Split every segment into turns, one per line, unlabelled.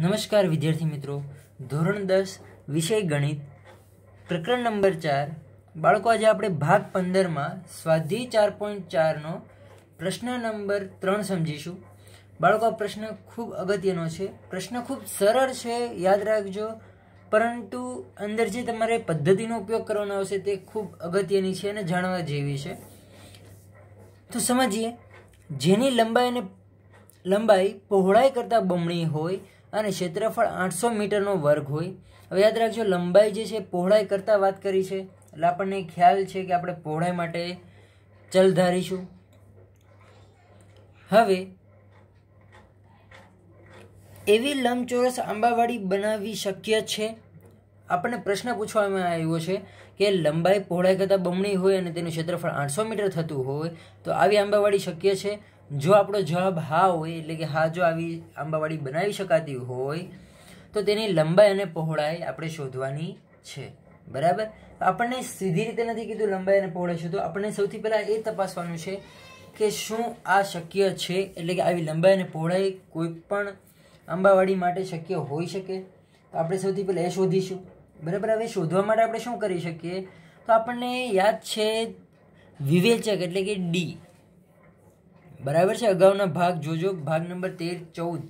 નમસ્કાર વિદ્યાર્થી મિત્રો. ધોરણ દસ, વિષય ગણિત, પ્રકરણ નંબર ચાર. બાળકો, આજે આપણે ભાગ પંદરમાં સ્વાધ્યાય ચાર પોઈન્ટ ચારનો પ્રશ્ન નંબર ત્રણ સમજીશું. બાળકો પ્રશ્ન ખૂબ અગત્યનો છે. પ્રશ્ન ખૂબ સરળ છે, યાદ રાખજો. પરંતુ અંદર જે તમારે પદ્ધતિનો ઉપયોગ કરવાનો આવશે તે ખૂબ અગત્યની છે અને જાણવા જેવી છે. તો સમજીએ. જેની લંબાઈ અને લંબાઈ પહોળાઈ કરતાં બમણી હોય અને ક્ષેત્રફળ આઠસો મીટરનો વર્ગ હોય. હવે યાદ રાખજો, લંબાઈ જે છે, પહોળાઈ કરતાં વાત કરી છે. એટલે આપણને ખ્યાલ છે કે આપણે પહોળાઈ માટે ચલ ધારીશું. હવે એવી લંબચોરસ આંબાવાડી બનાવવી શક્ય છે? આપણને પ્રશ્ન પૂછવામાં આવ્યો છે કે લંબાઈ પહોળાઈ કરતાં બમણી હોય અને તેનું ક્ષેત્રફળ આઠસો મીટર થતું હોય, તો આવી આંબાવાડી શક્ય છે? જો આપણો જવાબ હા હોય, એટલે કે હા જો આવી આંબાવાડી બનાવી શકાતી હોય, તો તેની લંબાઈ અને પહોળાઈ આપણે શોધવાની છે. બરાબર? આપણને સીધી રીતે નથી કીધું લંબાઈ અને પહોળાઈ શોધો આપણને સૌથી પહેલાં એ તપાસવાનું છે કે શું આ શક્ય છે, એટલે કે આવી લંબાઈ અને પહોળાઈ કોઈ પણ આંબાવાડી માટે શક્ય હોઈ શકે? તો આપણે સૌથી પહેલાં એ શોધીશું. બરાબર? હવે શોધવા માટે આપણે શું કરી શકીએ? તો આપણને યાદ છે વિવેચક, એટલે કે ડી બરાબર છે? અગાઉના ભાગ જોજો. ભાગ નંબર તેર, ચૌદ.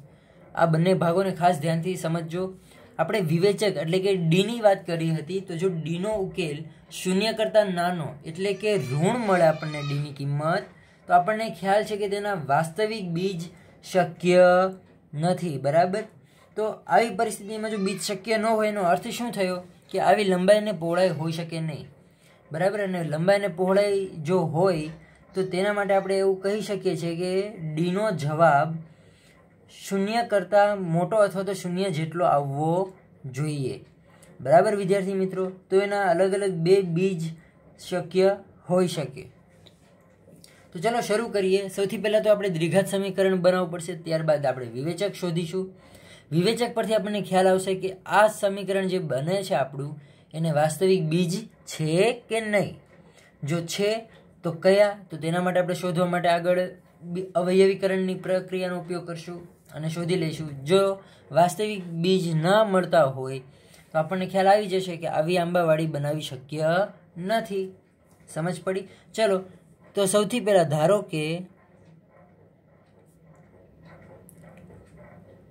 આ બંને ભાગોને ખાસ ધ્યાનથી સમજજો. આપણે વિવેચક એટલે કે ડીની વાત કરી હતી, તો જો ડીનો ઉકેલ શૂન્ય કરતાં નાનો એટલે કે ઋણ મળે આપણને ડીની કિંમત, તો આપણને ખ્યાલ છે કે તેના વાસ્તવિક બીજ શક્ય નથી. બરાબર? તો આવી પરિસ્થિતિમાં જો બીજ શક્ય ન હોય, એનો અર્થ શું થયો? કે આવી લંબાઈ અને પહોળાઈ હોઈ શકે નહીં. બરાબર? અને લંબાઈ અને પહોળાઈ જો હોય તો તેના માટે આપણે એવું કહી શકીએ છીએ કે ડીનો જવાબ શૂન્ય કરતાં મોટો અથવા તો શૂન્ય જેટલો આવવો જોઈએ. બરાબર, વિદ્યાર્થી મિત્રો? તો એના અલગ અલગ બે બીજ શક્ય હોઈ શકે. તો ચાલો શરૂ કરીએ. સૌથી પહેલાં તો આપણે દ્વિઘાત સમીકરણ બનાવવું પડશે. ત્યારબાદ આપણે વિવેચક શોધીશું. વિવેચક પરથી આપણને ખ્યાલ આવશે કે આ સમીકરણ જે બને છે આપણું, એને વાસ્તવિક બીજ છે કે નહીં? જો છે તો કયા? તો તેના માટે આપણે શોધવા માટે આગળ અવયવીકરણની પ્રક્રિયાનો ઉપયોગ કરશું અને શોધી લઈશું. જો વાસ્તવિક બીજ ન મળતા હોય, તો આપણને ખ્યાલ આવી જશે કે આવી આંબાવાડી બનાવી શક્ય નથી. સમજ પડી? ચલો, તો સૌથી પહેલાં ધારો કે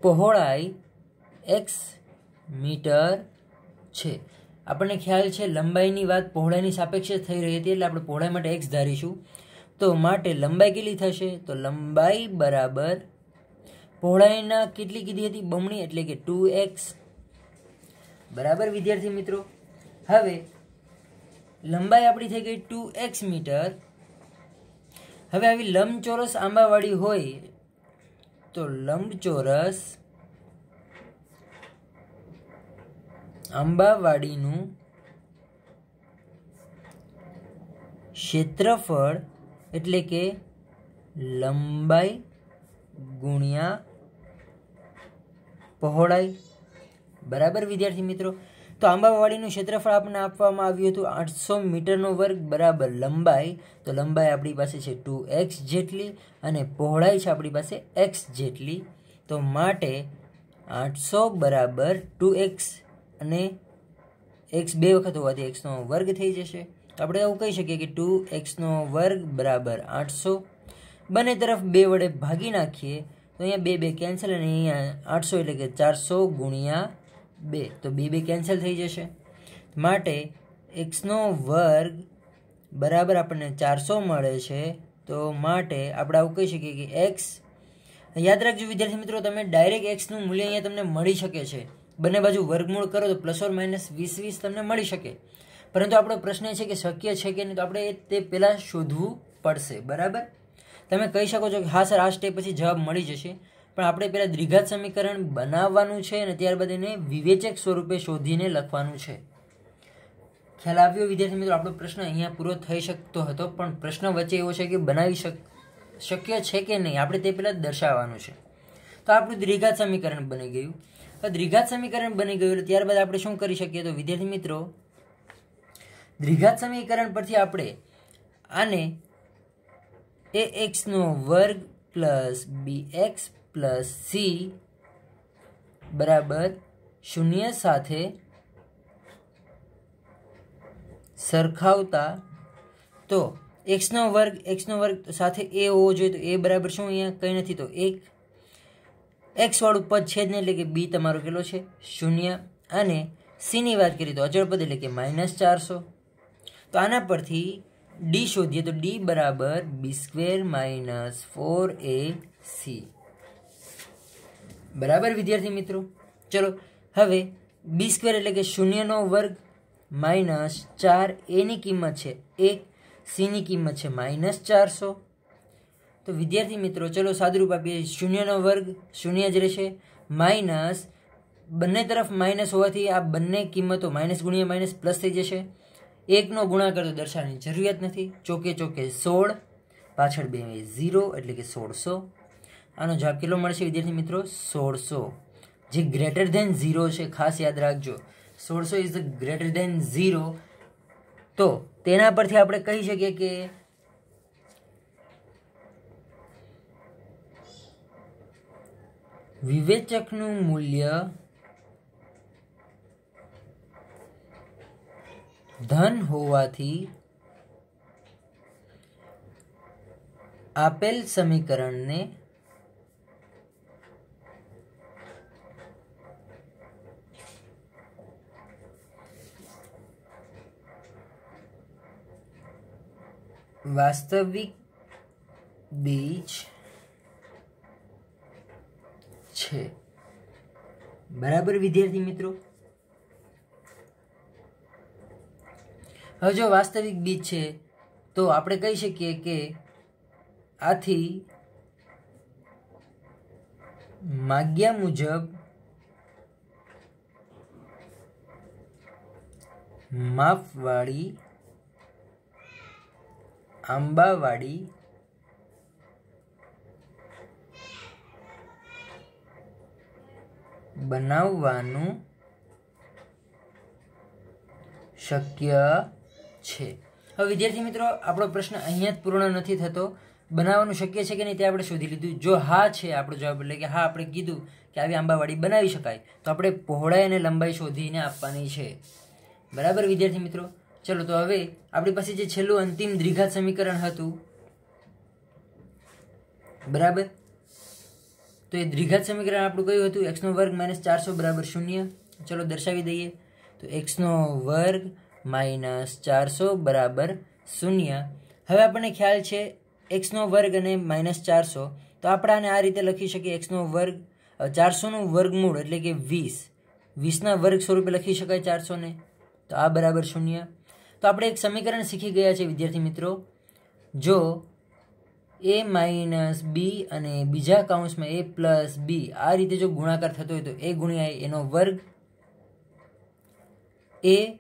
પહોળાઈ એક્સ મીટર છે. આપણને ખ્યાલ છે, લંબાઈની વાત પહોળાઈની સાપેક્ષે થઈ રહી હતી એટલે આપણે પહોળાઈ માટે એક્સ ધારીશું. તો માટે લંબાઈ કેટલી થશે? તો લંબાઈ બરાબર પહોળાઈના કેટલી કીધી હતી? બમણી એટલે કે ટુ એક્સ. બરાબર, વિદ્યાર્થી મિત્રો? હવે લંબાઈ આપણી થઈ ગઈ ટુ એક્સ મીટર. હવે આવી લંબચોરસ આંબાવાળી હોય તો લંબચોરસ આંબાવાડીનું ક્ષેત્રફળ એટલે કે લંબાઈ ગુણ્યા પહોળાઈ. બરાબર, વિદ્યાર્થી મિત્રો? તો આંબાવાડીનું ક્ષેત્રફળ આપણને આપવામાં આવ્યું હતું આઠસો મીટરનો વર્ગ બરાબર લંબાઈ. તો લંબાઈ આપણી પાસે છે ટુ એક્સ જેટલી અને પહોળાઈ છે આપણી પાસે એક્સ જેટલી. તો માટે આઠસો બરાબર ટુ એક્સ અને એક્સ બે વખત હોવાથી એક્સનો વર્ગ થઈ જશે. તો આપણે એવું કહી શકીએ કે ટુ એક્સનો વર્ગ બરાબર આઠસો. બંને તરફ બે વડે ભાગી નાખીએ, તો અહીંયા બે બે કેન્સલ અને અહીંયા આઠસો એટલે કે ચારસો ગુણ્યા બે. તો બે બે કેન્સલ થઈ જશે. માટે એક્સનો વર્ગ બરાબર આપણને ચારસો મળે છે, તો માટે આપણે આવું કહી શકીએ કે એક્સ યાદ રાખજો વિદ્યાર્થી મિત્રો, તમે ડાયરેક્ટ એક્સનું મૂલ્ય અહીંયા તમને મળી શકે છે. બંને બાજુ વર્ગમૂળ કરો તો પ્લસ ઓર માઇનસ વીસ વીસ તમને મળી શકે. પરંતુ આપણો પ્રશ્ન એ છે કે શક્ય છે કે નહીં? તો આપણે તે પહેલાં શોધવું પડશે. બરાબર? તમે કહી શકો છો કે હા સર, આ સ્ટેપ પછી જવાબ મળી જશે. પણ આપણે પહેલાં દ્વિઘાત સમીકરણ બનાવવાનું છે અને ત્યારબાદ એને વિવેચક સ્વરૂપે શોધીને લખવાનું છે. ખ્યાલ આવ્યો વિદ્યાર્થી મિત્રો? આપણો પ્રશ્ન અહીંયા પૂરો થઈ શકતો હતો, પણ પ્રશ્ન વચ્ચે એવો છે કે બનાવી શક, શક્ય છે કે નહીં? આપણે તે પહેલાં દર્શાવવાનું છે. તો આપણું દ્વિઘાત સમીકરણ બની ગયું. દ્વિઘાત સમીકરણ બની ગયું ત્યારબાદ આપણે શું કરી શકીએ? તો વિદ્યાર્થી મિત્રો, દ્વિઘાત સમીકરણ પરથી આપણે આને એ એક્સનો વર્ગ plus b x plus c બરાબર શૂન્ય સાથે સરખાવતા. તો એક્સનો વર્ગ એક્સનો વર્ગ સાથે એ હોવો જોઈએ તો એ બરાબર શું અહીંયા કંઈ નથી? તો એક એક્સવાળું પદ છે જ નહીં એટલે કે બી તમારો કેટલો છે? શૂન્ય. અને સીની વાત કરીએ તો અચળ પદ એટલે કે માઇનસ ચારસો. તો આના પરથી ડી શોધીએ તો ડી બરાબર b square minus four a c બરાબર, વિદ્યાર્થી મિત્રો? ચલો, હવે બી સ્ક્વેર એટલે કે શૂન્યનો વર્ગ માઇનસ ચાર એની કિંમત છે એક. સીની કિંમત છે માઇનસ ચારસો. તો વિદ્યાર્થી મિત્રો, ચલો સાદુરૂપ આપીએ શૂન્યનો વર્ગ, શૂન્ય જ રહેશે. માઇનસ, બંને તરફ માઇનસ હોવાથી આ બંને કિંમતો માઇનસ ગુણ્યા માઇનસ પ્લસ થઈ જશે. એકનો ગુણાકાર તો દર્શાવવાની જરૂરિયાત નથી. ચોકે ચોકે સોળ, પાછળ બે ઝીરો, એટલે કે સોળસો. આનો જવાબ કેટલો મળશે વિદ્યાર્થી મિત્રો? સોળસો. જે ગ્રેટર ધેન ઝીરો છે, ખાસ યાદ રાખજો. સોળસો is the greater than zero તો તેના પરથી આપણે કહી શકીએ કે વિવેચકનું મૂલ્ય ધન હોવાથી આપેલ સમીકરણને વાસ્તવિક બીજ છે. બરાબર, વિદ્યાર્થી મિત્રો? હવે જો વાસ્તવિક બીજ છે, તો આપણે કહી શકીએ કે આથી માગ્યા મુજબ માપવાળી આંબાવાડી બનાવવાનું શક્ય છે. હવે વિદ્યાર્થી મિત્રો, આપણો પ્રશ્ન અહીંયા જ પૂર્ણ નથી થતો. બનાવવાનું શક્ય છે કે નહીં તે આપણે શોધી લીધું. જો હા છે આપણો જવાબ, એટલે કે હા આપણે કીધું કે આવી આંબાવાડી બનાવી શકાય, તો આપણે પહોળાઈ અને લંબાઈ શોધીને આપવાની છે. બરાબર વિદ્યાર્થી મિત્રો? ચલો, તો હવે આપણી પાસે જે છેલ્લું અંતિમ દ્વિઘાત સમીકરણ હતું. બરાબર? તો એ દ્વિઘાત સમીકરણ આપણું કયું હતું? એક્સનો વર્ગ માઇનસ ચારસો બરાબર શૂન્ય. ચલો દર્શાવી દઈએ. તો એક્સનો વર્ગ માઇનસ ચારસો બરાબર શૂન્ય. હવે આપણને ખ્યાલ છે એક્સનો વર્ગ અને માઇનસ ચારસો. તો આપણે આને આ રીતે લખી શકીએ. એક્સનો વર્ગ ચારસોનું વર્ગમૂળ એટલે કે વીસ. વીસના વર્ગ સ્વરૂપે લખી શકાય ચારસોને. તો આ બરાબર શૂન્ય. તો આપણે એક સમીકરણ શીખી ગયા છે, વિદ્યાર્થી મિત્રો. જો એ માઇનસ બી અને બીજા કાઉન્સમાં એ પ્લસ બી આ રીતે જો ગુણાકાર થતો હોય તો એ ગુણ્યા એનો વર્ગ એ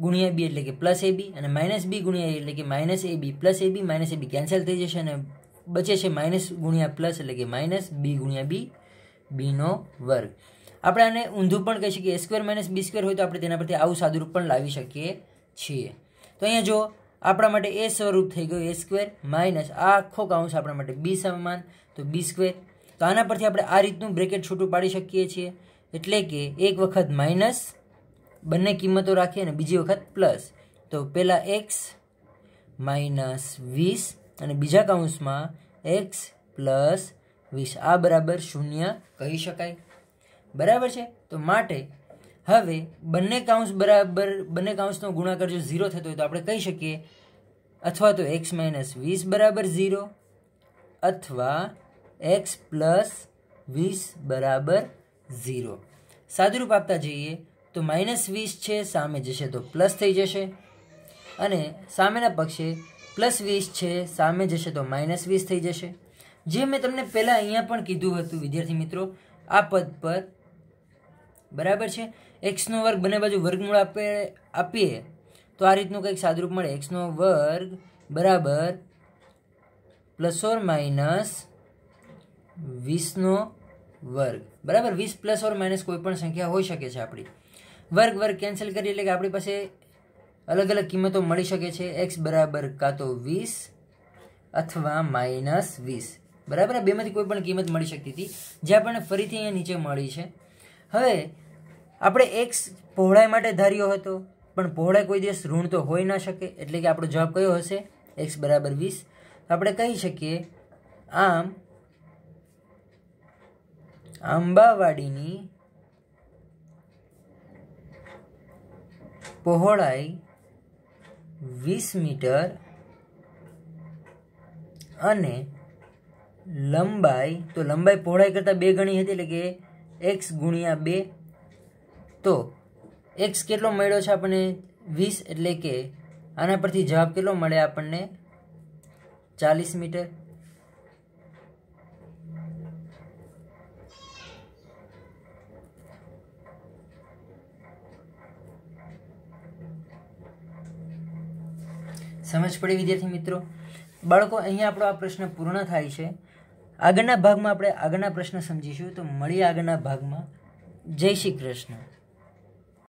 ગુણ્યા બી એટલે કે પ્લસ એ બી અને માઇનસ બી ગુણ્યા એટલે કે minus a b plus a b minus a b cancel થઈ જશે અને બચે છે માઇનસ ગુણ્યા પ્લસ એટલે કે માઇનસ બી ગુણ્યા બી બીનો વર્ગ. આપણે આને ઊંધું પણ કહી શકીએ. A square minus b square હોય તો આપણે તેના પરથી આવું સાદુરૂપ પણ લાવી શકીએ છીએ. તો અહીંયા જો આપણા માટે એ સ્વરૂપ થઈ ગયું એ સ્ક્વેર માઇનસ આ આખો કાઉન્સ આપણા માટે બી સમાન, તો બી સ્ક્વેર. તો આના પરથી આપણે આ રીતનું બ્રેકેટ છૂટું પાડી શકીએ છીએ. એટલે કે એક વખત માઇનસ, બંને કિંમતો રાખીએ અને બીજી વખત પ્લસ. તો પહેલાં એક્સ માઇનસ વીસ અને બીજા કાઉન્સમાં એક્સ પ્લસ વીસ. આ બરાબર શૂન્ય કહી શકાય. બરાબર છે? તો માટે હવે બંને કાઉન્સ બરાબર, બંને કાઉન્સનો ગુણાકાર જો ઝીરો થતો હોય તો આપણે કહી શકીએ, અથવા તો એક્સ માઇનસ વીસ બરાબર ઝીરો અથવા એક્સ પ્લસ વીસ બરાબર ઝીરો સાદુરૂપ આપતા જઈએ તો માઇનસ વીસ છે, સામે જશે તો પ્લસ થઈ જશે. અને સામેના પક્ષે પ્લસ વીસ છે, સામે જશે તો માઇનસ વીસ થઈ જશે. જે મેં તમને પહેલાં અહીંયા પણ કીધું હતું, વિદ્યાર્થી મિત્રો, આ પદ પર બરાબર છે. એક્સનો વર્ગ બંને બાજુ વર્ગમૂળ આપે, આપીએ, તો આ રીતનું કંઈક સાદરૂપ મળે. એક્સનો વર્ગ બરાબર પ્લસ ઓર માઇનસ વીસનો વર્ગ. બરાબર? વીસ પ્લસ ઓર માઇનસ કોઈ પણ સંખ્યા હોઈ શકે છે આપણી. વર્ગ વર્ગ કેન્સલ કરીએ એટલે કે આપણી પાસે અલગ અલગ કિંમતો મળી શકે છે. એક્સ બરાબર કાં તો વીસ અથવા માઇનસ વીસ. બરાબર? બેમાંથી કોઈ પણ કિંમત મળી શકતી હતી. જે આપણને ફરીથી અહીંયા નીચે મળી છે. હવે આપણે એક્સ પહોળાઈ માટે ધાર્યો હતો, પણ પહોળાઈ કોઈ દિવસ ઋણ તો હોઈ ના શકે, એટલે કે આપણો જવાબ કયો હશે? એક્સ બરાબર વીસ. આપણે કહી શકીએ, આમ આંબાવાડીની પહોળાઈ વીસ મીટર અને લંબાઈ, તો લંબાઈ પહોળાઈ કરતાં બે ગણી હતી, એટલે કે એક્સ ગુણ્યા બે તો એક્સ કેટલો મળ્યો છે આપણને? વીસ એટલે કે આના પરથી જવાબ કેટલો મળે આપણને? ચાલીસ મીટર. સમજ પડી વિદ્યાર્થી મિત્રો? બાળકો, અહીંયા આપણો આ પ્રશ્ન પૂર્ણ થાય છે. આગળના ભાગમાં આપણે આગળના પ્રશ્ન સમજીશું. તો મળીએ આગળના ભાગમાં. જય શ્રી કૃષ્ણ.